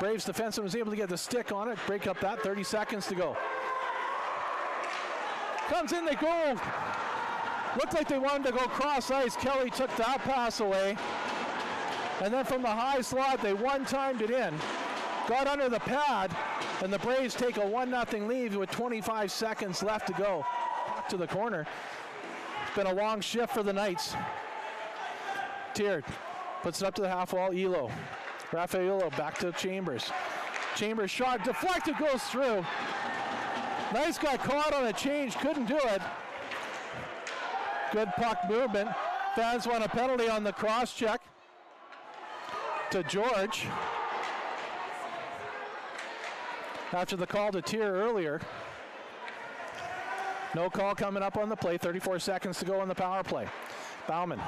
Braves defenseman was able to get the stick on it, break up that. 30 seconds to go. Comes in, they go. Looked like they wanted to go cross ice. Kelly took that pass away. And then from the high slot, they one timed it in. Got under the pad, and the Braves take a 1 0 lead with 25 seconds left to go. Back To the corner. It's been a long shift for the Knights. Tiered. Puts it up to the half wall. Elo. Raffaello back to Chambers. Chambers shot deflected, goes through. Nice got caught on a change, couldn't do it. Good puck movement. Fans want a penalty on the cross check to George. After the call to Tier earlier. No call coming up on the play. 34 seconds to go on the power play. Bauman.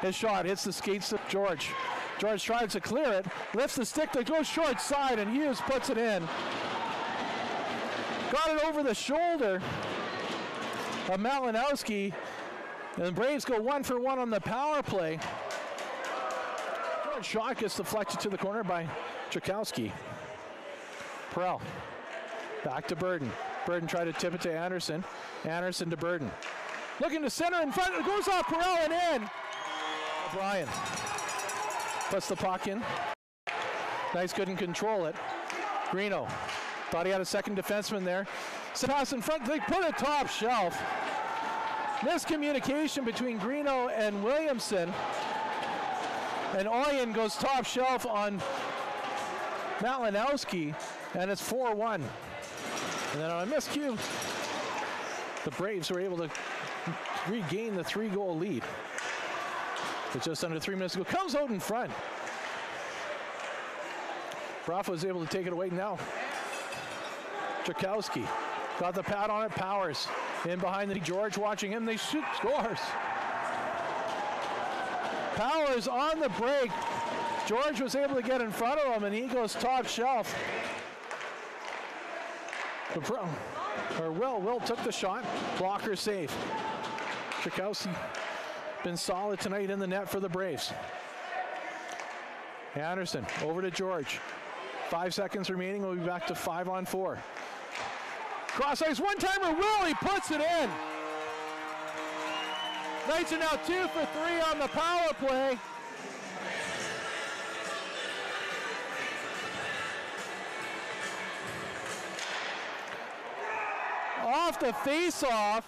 His shot hits the skates of George. George tries to clear it, lifts the stick that goes short side, and Hughes puts it in. Got it over the shoulder of Malinowski, and the Braves go one for one on the power play. George shot gets deflected to the corner by Chakowski. Perel back to Burden. Burden tried to tip it to Anderson. Anderson to Burden. Looking to center in front. It goes off Perel and in. O'Brien puts the puck in. Nice couldn't control it. Greeno thought he had a second defenseman there. Pass in front. They put it top shelf. Miscommunication between Greeno and Williamson. And Oyen goes top shelf on Malinowski, and it's 4 1. And then on a miscue, the Braves were able to regain the three goal lead. With just under three minutes to go. Comes out in front. Rafa is able to take it away now. Chakowski got the pad on it. Powers in behind the George watching him. They shoot scores. Powers on the break. George was able to get in front of him and he goes top shelf. Or Will, Will took the shot. Blocker safe. Chakowski been solid tonight in the net for the Braves. Anderson over to George. Five seconds remaining. We'll be back to five on four. Cross ice one timer. Will he puts it in. Knights are now two for three on the power play. Off the face-off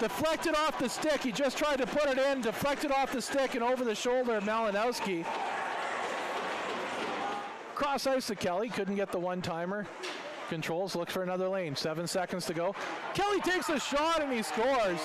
deflected off the stick. He just tried to put it in, deflected off the stick and over the shoulder of Malinowski. Cross ice to Kelly, couldn't get the one timer. Controls, look for another lane. Seven seconds to go. Kelly takes a shot and he scores.